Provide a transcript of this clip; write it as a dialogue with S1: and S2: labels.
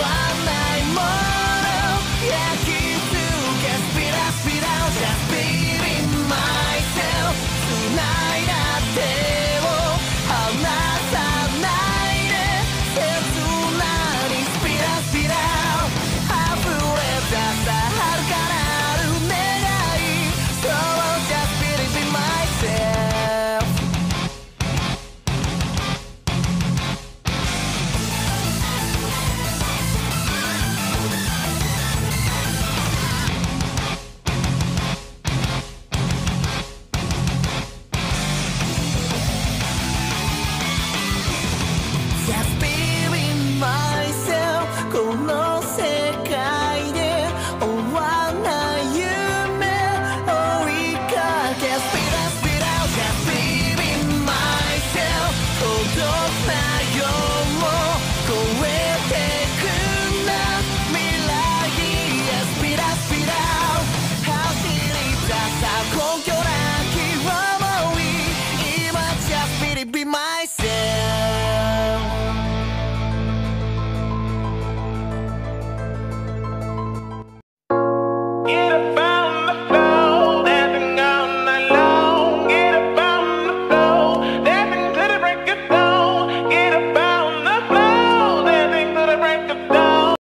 S1: climb